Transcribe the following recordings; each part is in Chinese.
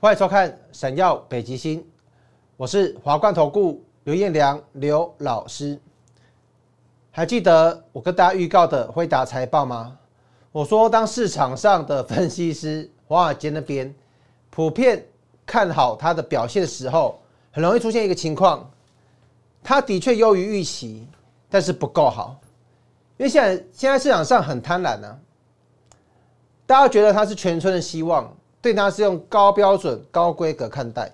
欢迎收看《闪耀北极星》，我是华冠投顾刘彦良刘老师。还记得我跟大家预告的辉达财报吗？我说，当市场上的分析师、华尔街那边普遍看好它的表现的时候，很容易出现一个情况，它的确优于预期，但是不够好。因为现在现在市场上很贪婪呢，大家觉得它是全村的希望。对它是用高标准、高规格看待，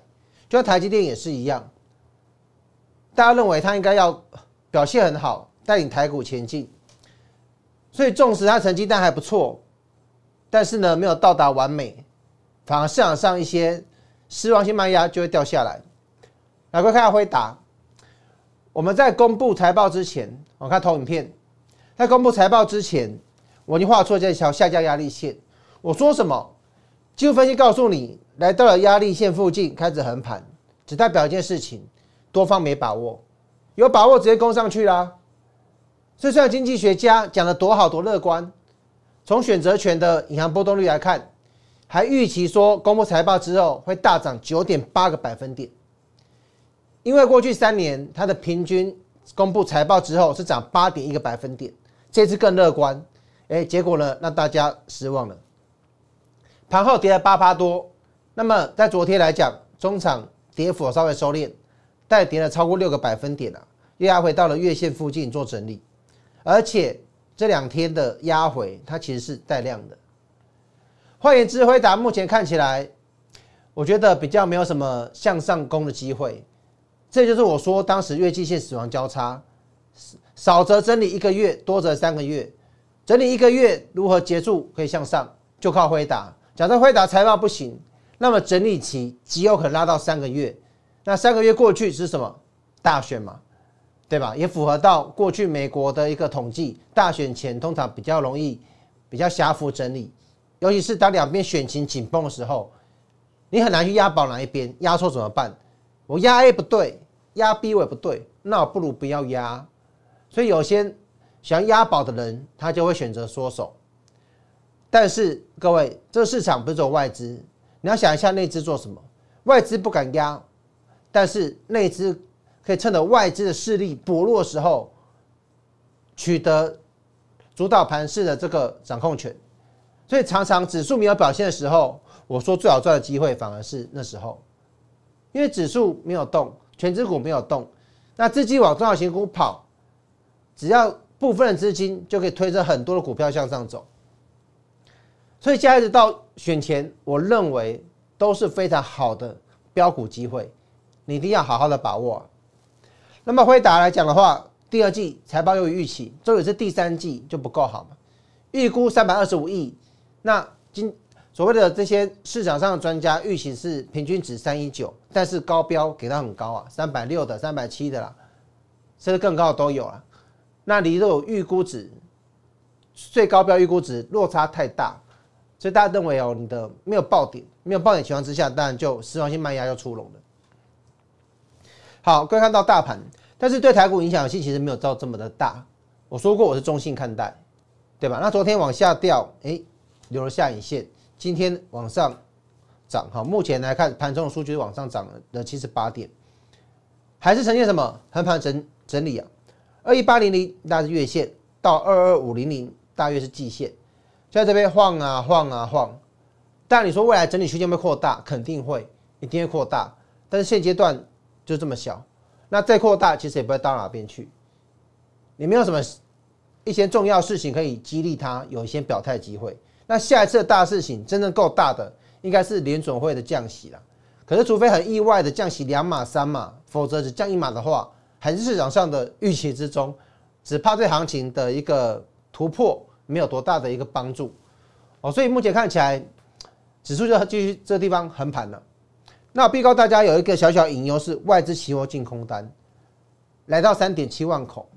就像台积电也是一样。大家认为它应该要表现很好，带领台股前进，所以纵使它成绩单还不错，但是呢没有到达完美，反而市场上一些失望性卖压就会掉下来。来，快看下回答。我们在公布财报之前，我看投影片，在公布财报之前，我已经画出这条下降压力线。我说什么？技术分析告诉你，来到了压力线附近开始横盘，只代表一件事情：多方没把握，有把握直接攻上去啦。所以，虽然经济学家讲的多好多乐观，从选择权的银行波动率来看，还预期说公布财报之后会大涨九点八个百分点。因为过去三年它的平均公布财报之后是涨八点一个百分点，这次更乐观。哎，结果呢，让大家失望了。盘后跌了八趴多，那么在昨天来讲，中场跌幅稍微收敛，但跌了超过六个百分点了，又压回到了月线附近做整理，而且这两天的压回它其实是带量的。换言之，辉达目前看起来，我觉得比较没有什么向上攻的机会，这就是我说当时月季线死亡交叉，少则整理一个月，多则三个月，整理一个月如何结束可以向上，就靠辉达。假设辉达财报不行，那么整理期极有可能拉到三个月。那三个月过去是什么？大选嘛，对吧？也符合到过去美国的一个统计，大选前通常比较容易比较狭幅整理，尤其是当两边选情紧绷的时候，你很难去押宝哪一边，押错怎么办？我押 A 不对，押 B 我也不对，那我不如不要押。所以有些想押宝的人，他就会选择缩手。但是各位，这个市场不是走外资，你要想一下内资做什么？外资不敢压，但是内资可以趁着外资的势力薄弱的时候，取得主导盘势的这个掌控权。所以常常指数没有表现的时候，我说最好赚的机会反而是那时候，因为指数没有动，全指股没有动，那资金往中小型股跑，只要部分的资金就可以推着很多的股票向上走。所以，接着到选前，我认为都是非常好的标股机会，你一定要好好的把握。那么，辉达来讲的话，第二季财报又预期，这也是第三季就不够好嘛？预估三百二十五亿，那今所谓的这些市场上的专家预期是平均值三一九，但是高标给到很高啊，三百六的、三百七的啦，甚至更高的都有了。那离这种预估值最高标预估值落差太大。所以大家认为哦，你的没有爆点，没有爆点情况之下，当然就失望性卖压要出笼了。好，各位看到大盘，但是对台股影响性其实没有到这么的大。我说过我是中性看待，对吧？那昨天往下掉，哎，留了下影线，今天往上涨，好，目前来看盘中的数据往上涨了七十八点，还是呈现什么横盘整整理啊？二一八零零大是月线，到二二五零零大约是季线。在这边晃啊晃啊晃，但你说未来整理区间会扩大，肯定会，一定会扩大。但是现阶段就这么小，那再扩大其实也不会到哪边去。你没有什么一些重要事情可以激励它有一些表态机会。那下一次的大事情真正够大的，应该是联总会的降息了。可是除非很意外的降息两码三码，否则只降一码的话，还是市场上的预期之中，只怕对行情的一个突破。没有多大的一个帮助哦，所以目前看起来指数就继续这地方横盘了。那必告大家有一个小小隐忧是外资期货净空单来到三点七万口，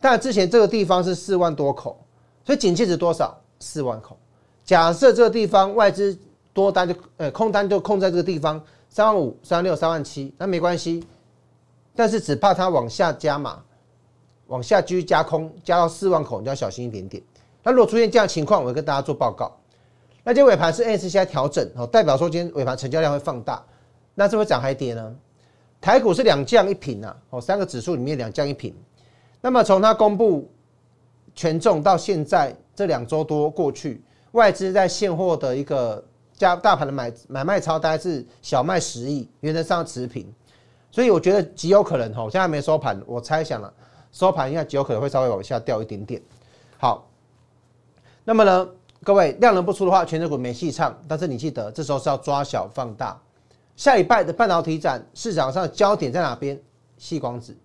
但之前这个地方是四万多口，所以警戒值多少？四万口。假设这个地方外资多单就呃空单就空在这个地方三万五、三万六、三万七，那没关系，但是只怕它往下加码，往下继续加空，加到四万口，你要小心一点点。那如果出现这样情况，我会跟大家做报告。那今天尾盘是 N C 在调整哦，代表说今天尾盘成交量会放大，那是会涨还跌呢？台股是两降一平啊，哦，三个指数里面两降一平。那么从它公布权重到现在这两周多过去，外资在现货的一个加大盘的买买卖超大概是小卖十亿，原则上持平。所以我觉得极有可能哈，现在没收盘，我猜想了收盘应该极有可能会稍微往下掉一点点。好，那么呢？各位量能不出的话，全指股没戏唱。但是你记得，这时候是要抓小放大。下礼拜的半导体展，市场上的焦点在哪边？细光子。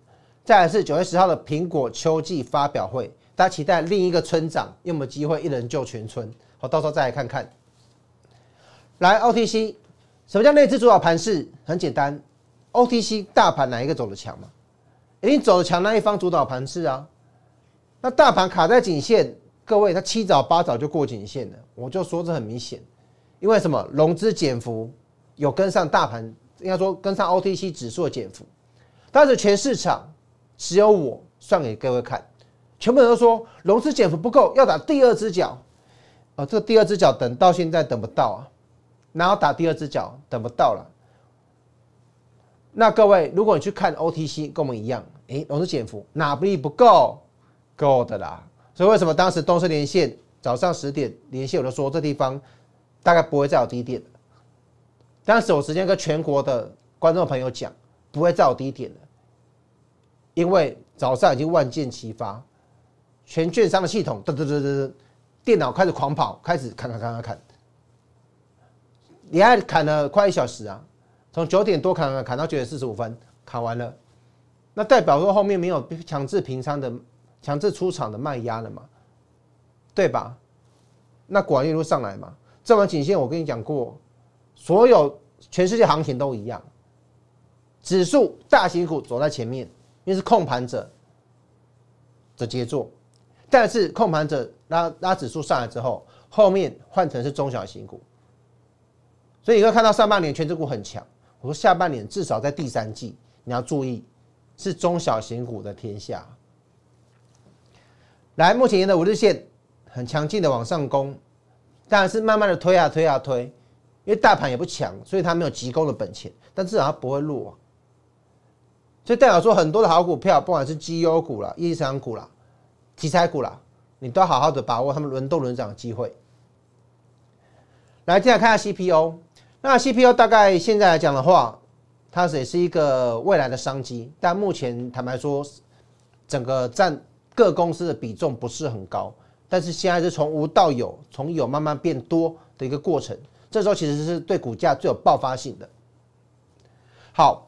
再来是九月十号的苹果秋季发表会，大家期待另一个村长有没有机会一人救全村？好，到时候再来看看。来，OTC，什么叫内资主导盘势？很简单，OTC 大盘哪一个走的强嘛？一定走的强那一方主导盘势啊。那大盘卡在颈线。各位，它七早八早就过颈线了，我就说这很明显，因为什么？融资减幅有跟上大盘，应该说跟上 OTC 指数的减幅，但是全市场只有我算给各位看，全部人都说融资减幅不够，要打第二只脚，哦，这第二只脚等到现在等不到啊，然后打第二只脚等不到了，那各位，如果你去看 OTC，跟我们一样，诶，融资减幅哪不力不够？够的啦。所以为什么当时东升连线早上十点连线，我就说这地方大概不会再有低点了。当时我直接跟全国的观众朋友讲，不会再有低点了，因为早上已经万箭齐发，全券商的系统噔噔噔噔噔，电脑开始狂跑，开始砍砍砍砍砍，你还砍了快一小时啊，从九点多砍砍砍到九点四十五分，砍完了，那代表说后面没有强制平仓的。强制出场的卖压了嘛，对吧？那果然一路上来嘛。这完颈线我跟你讲过，所有全世界行情都一样，指数大型股走在前面，因为是控盘者的杰作。但是控盘者拉拉指数上来之后，后面换成是中小型股，所以你会看到上半年全指股很强。我说下半年至少在第三季，你要注意是中小型股的天下。来，目前的五日线很强劲的往上攻，当然是慢慢的推啊推啊推，因为大盘也不强，所以它没有急攻的本钱，但至少它不会落。所以代表说很多的好股票，不管是绩优股啦、业绩股啦、题材股啦，你都要好好的把握他们轮动轮涨的机会。来，接下来看下 CPU，那 CPU 大概现在来讲的话，它也是一个未来的商机，但目前坦白说，整个占。各公司的比重不是很高，但是现在是从无到有，从有慢慢变多的一个过程。这时候其实是对股价最有爆发性的。好，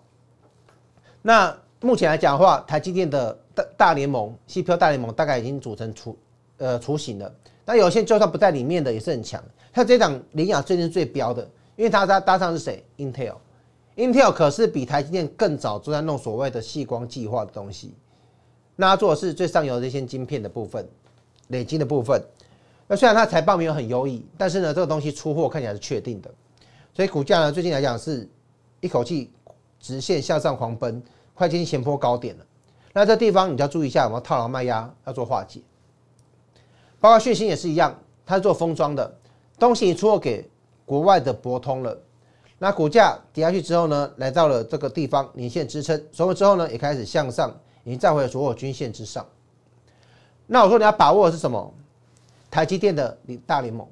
那目前来讲的话，台积电的大大联盟 CPU 大联盟大概已经组成雏呃雏形了。那有些就算不在里面的也是很强。像这档联雅最近最标的，因为它搭搭上是谁？Intel，Intel 可是比台积电更早就在弄所谓的细光计划的东西。那他做的是最上游这些晶片的部分，累积的部分。那虽然它财报没有很优异，但是呢，这个东西出货看起来是确定的。所以股价呢，最近来讲是一口气直线向上狂奔，快接近前坡高点了。那这地方你就要注意一下，有没有套牢卖压要做化解。包括讯息也是一样，它是做封装的，东西出货给国外的博通了。那股价跌下去之后呢，来到了这个地方年线支撑，收了之后呢，也开始向上。已经站回了所有均线之上。那我说你要把握的是什么？台积电的大联盟。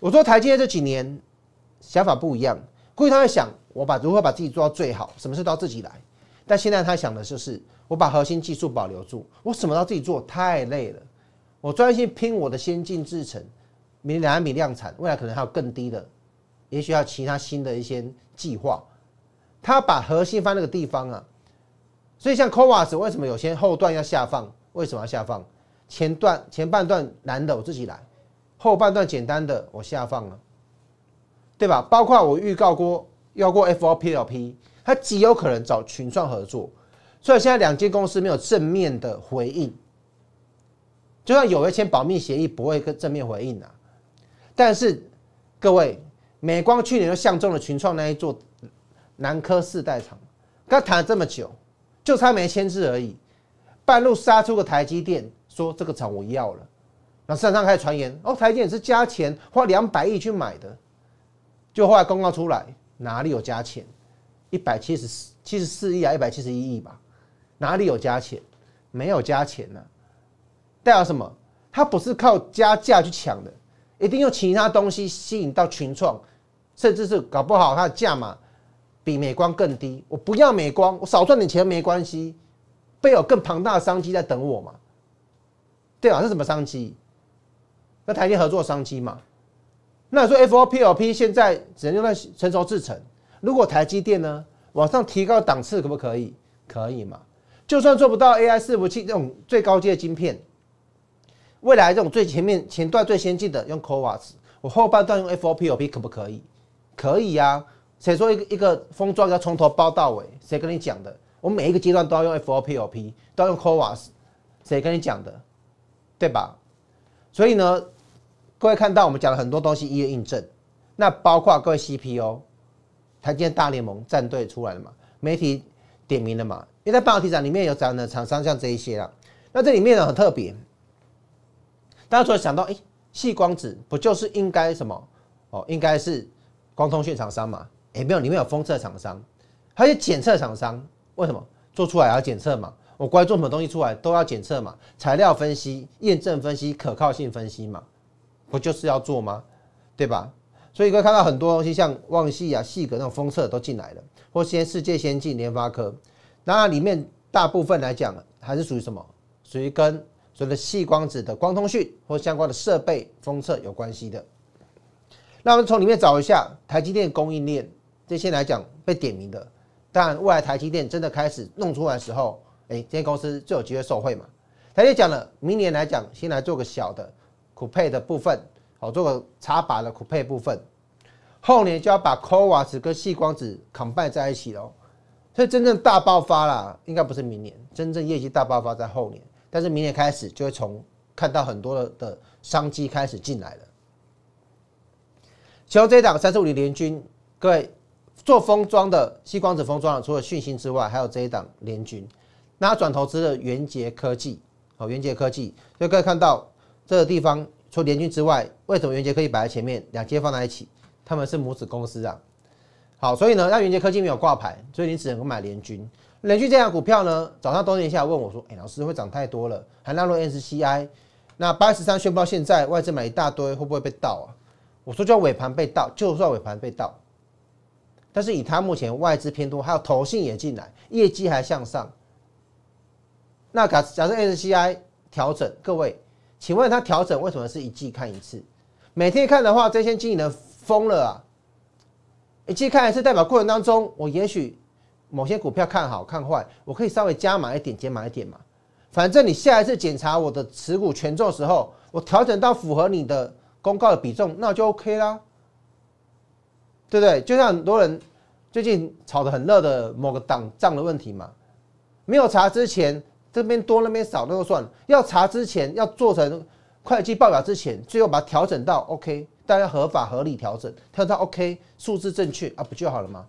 我说台积电这几年想法不一样，估计他在想我把如何把自己做到最好，什么事都要自己来。但现在他想的就是我把核心技术保留住，我什么都要自己做太累了，我专心拼我的先进制程，明两万米量产，未来可能还有更低的，也许还有其他新的一些计划。他把核心放那个地方啊。所以像 c o v a s 为什么有些后段要下放？为什么要下放？前段前半段难的我自己来，后半段简单的我下放了，对吧？包括我预告过要过 FOPLP，它极有可能找群创合作，所以现在两间公司没有正面的回应，就算有一签保密协议，不会跟正面回应啊。但是各位，美光去年又相中了群创那一座南科四代厂，跟他谈了这么久。就差没签字而已，半路杀出个台积电，说这个厂我要了，然后市场上开始传言，哦，台积电是加钱花两百亿去买的，就后来公告出来，哪里有加钱？一百七十四七十四亿啊，一百七十一亿吧，哪里有加钱？没有加钱呢，代表什么？它不是靠加价去抢的，一定用其他东西吸引到群创，甚至是搞不好它的价码比美光更低。我不要美光，我少赚点钱没关系，背有更庞大的商机在等我嘛？对啊，是什么商机？跟台积合作商机嘛？那说 FOPLP 现在只能用在成熟制程，如果台积电呢往上提高档次，可不可以？可以嘛？就算做不到 AI 伺服器这种最高阶的晶片。未来这种最前面前段最先进的用 CoWAS，我后半段用 FOPLP 可不可以？可以呀。谁说一个一个封装要从头包到尾？谁跟你讲的？我每一个阶段都要用 FOP、OP，都要用 CoWAS，谁跟你讲的？对吧？所以呢，各位看到我们讲了很多东西一一印证，那包括各位 CPO，台积大联盟战队出来了嘛？媒体点名了嘛？因为在半导体展里面有讲的厂商像这一些啦，那这里面呢很特别。大家突然想到，哎，细光子不就是应该什么？哦，应该是光通讯厂商嘛？哎，没有，里面有封测厂商，还有检测厂商。为什么做出来要检测嘛？我乖做什么东西出来都要检测嘛？材料分析、验证分析、可靠性分析嘛？不就是要做吗？对吧？所以可以看到很多东西，像旺系啊、细格那种封测都进来了，或先世界先进、联发科，那里面大部分来讲还是属于什么？属于跟。所谓的细光子的光通讯或相关的设备封测有关系的，那我们从里面找一下台积电供应链这些来讲被点名的。但，未来台积电真的开始弄出来的时候，哎，这些公司就有机会受惠嘛。台积讲了，明年来讲，先来做个小的酷配的部分，好，做个插拔的酷配部分。后年就要把 CoWAS 跟细光子 combine 在一起喽。所以真正大爆发啦，应该不是明年，真正业绩大爆发在后年。但是明年开始就会从看到很多的商机开始进来了。其中这一档三十五零联军，各位做封装的细光子封装的，除了讯芯之外，还有这一档联军。那转投资的元杰科技，哦，元杰科技，所以各位看到这个地方，除联军之外，为什么元杰科技摆在前面，两间放在一起？他们是母子公司啊。好，所以呢，那元杰科技没有挂牌，所以你只能够买联军。联军这样股票呢，早上多年下问我说：“哎，老师会涨太多了，还纳入 SCI，那八十三宣布到现在，外资买一大堆，会不会被盗啊？”我说：“就尾盘被盗，就算尾盘被盗，但是以它目前外资偏多，还有投信也进来，业绩还向上。那假假设 SCI 调整，各位，请问它调整为什么是一季看一次？每天看的话，这些经理人疯了啊！一季看一次，代表过程当中，我也许。”某些股票看好看坏，我可以稍微加码一点，减码一点嘛。反正你下一次检查我的持股权重的时候，我调整到符合你的公告的比重，那就 OK 啦，对不对？就像很多人最近炒得很热的某个档账的问题嘛，没有查之前这边多那边少那就算了，要查之前要做成会计报表之前，最后把它调整到 OK，大家合法合理调整，调到 OK，数字正确啊，不就好了吗？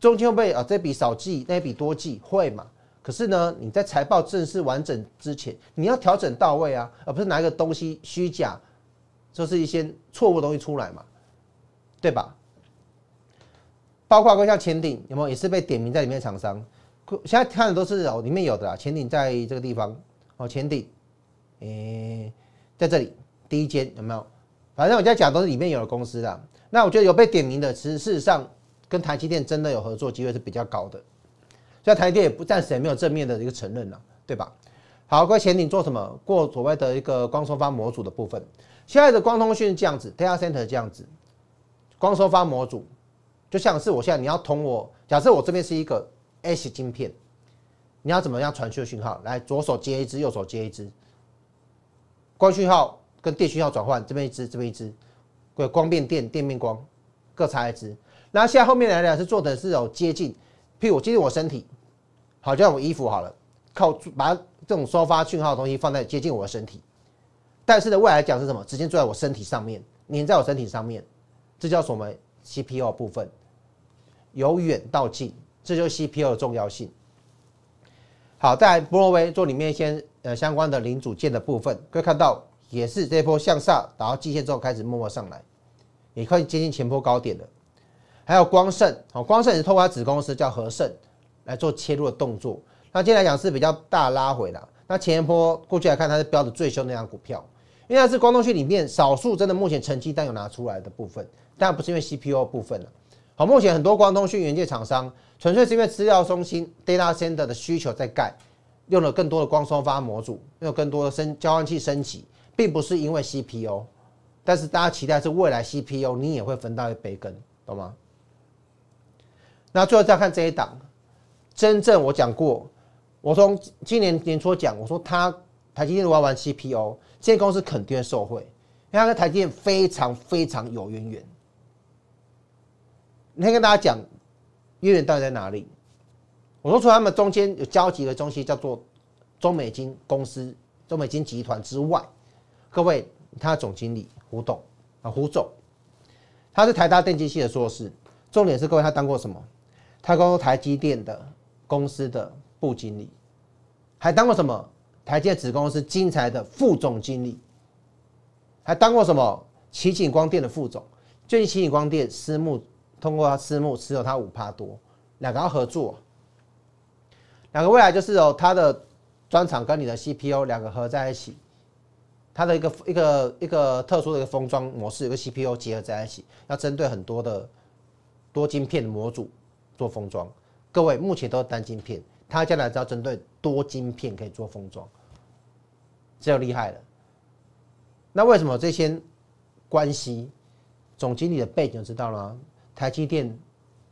中间会不会啊？这笔少记，那笔多记，会嘛？可是呢，你在财报正式完整之前，你要调整到位啊，而不是拿一个东西虚假，就是一些错误东西出来嘛，对吧？包括像前顶有没有也是被点名在里面的厂商？现在看的都是哦，里面有的啦。前顶在这个地方哦，前顶，诶，在这里第一间有没有？反正我在讲都是里面有的公司啦。那我觉得有被点名的，其实事实上。跟台积电真的有合作机会是比较高的，所以台积电也不暂时也没有正面的一个承认了，对吧？好，各位前顶做什么？过所谓的一个光收发模组的部分。现在的光通讯这样子，data center 这样子，光收发模组就像是我现在你要通我，假设我这边是一个 S 晶片，你要怎么样传输讯号？来，左手接一支，右手接一支，光讯号跟电讯号转换，这边一支，这边一支，对，光变电，电变光，各插一支。那现在后面来讲是做的是有接近，譬如我接近我身体，好，就像我衣服好了，靠把这种收发讯号的东西放在接近我的身体，但是呢，未来讲是什么？直接坐在我身体上面，粘在我身体上面，这叫什么？CPU 部分，由远到近，这就是 CPU 的重要性。好，在波罗威做里面一些呃相关的零组件的部分，可以看到也是这波向下打到季线之后开始默默上来，也快接近前波高点了。还有光盛，哦，光盛也是透过它子公司叫和盛来做切入的动作。那今天来讲是比较大拉回的。那前一波过去来看，它是标的最凶那张股票，因为它是光通讯里面少数真的目前成绩单有拿出来的部分，但不是因为 CPU 部分了。好，目前很多光通讯元件厂商纯粹是因为资料中心 data center 的需求在盖，用了更多的光收发模组，用更多的升交换器升级，并不是因为 CPU。但是大家期待是未来 CPU 你也会分到一杯羹，懂吗？那最后再看这一档，真正我讲过，我从今年年初讲，我说他台积电如果要玩 CPU，这些公司肯定会受惠，因为它跟台积电非常非常有渊源。那天跟大家讲渊源到底在哪里？我说除了他们中间有交集的东西叫做中美金公司、中美金集团之外，各位，他的总经理胡董啊，胡总，他是台大电机系的硕士，重点是各位他当过什么？他当过台积电的公司的部经理，还当过什么台积电子公司金财的副总经理，还当过什么奇景光电的副总。最近奇景光电私募通过私募持有他五趴多，两个要合作，两个未来就是哦他的专场跟你的 CPU 两个合在一起，它的一个一个一个特殊的一个封装模式，有个 CPU 结合在一起，要针对很多的多晶片模组。做封装，各位目前都是单晶片，它将来是要针对多晶片可以做封装，这就厉害了。那为什么这些关系总经理的背景知道了？台积电、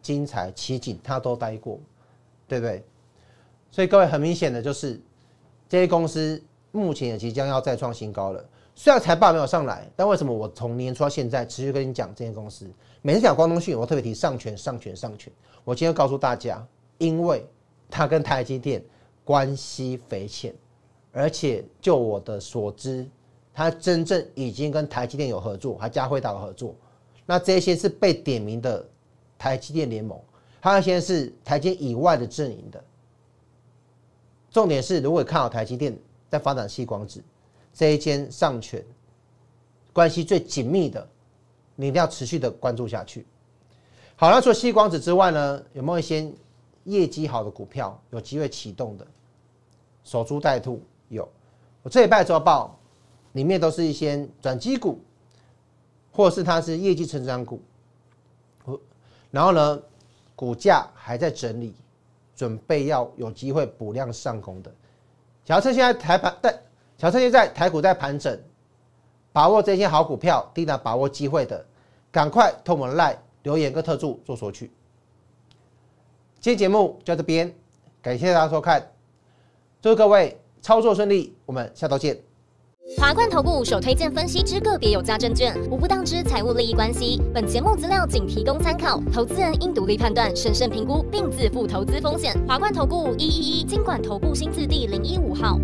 精彩、奇景他都待过，对不对？所以各位很明显的就是这些公司目前也即将要再创新高了。虽然财报没有上来，但为什么我从年初到现在持续跟你讲这些公司？每次讲光通讯，我特别提上权、上权、上权。我今天告诉大家，因为它跟台积电关系匪浅，而且就我的所知，它真正已经跟台积电有合作，还加辉达有合作。那这些是被点名的台积电联盟，还有一些是台积以外的阵营的。重点是，如果看好台积电在发展细光子这一间上权关系最紧密的，你一定要持续的关注下去。好，那除了细光子之外呢，有没有一些业绩好的股票有机会启动的？守株待兔有，我这一拜周报里面都是一些转机股，或是它是业绩成长股，然后呢，股价还在整理，准备要有机会补量上攻的。假设现在台盘在，假设现在台股在盘整，把握这些好股票，低档把握机会的，赶快通我们赖。留言跟特助做索取。今天节目就到这边，感谢大家收看，祝各位操作顺利，我们下周见。华冠投顾首推荐分析之个别有价证券，无不当之财务利益关系。本节目资料仅提供参考，投资人应独立判断、审慎评估，并自负投资风险。华冠投顾一一一经管投顾新字第零一五号。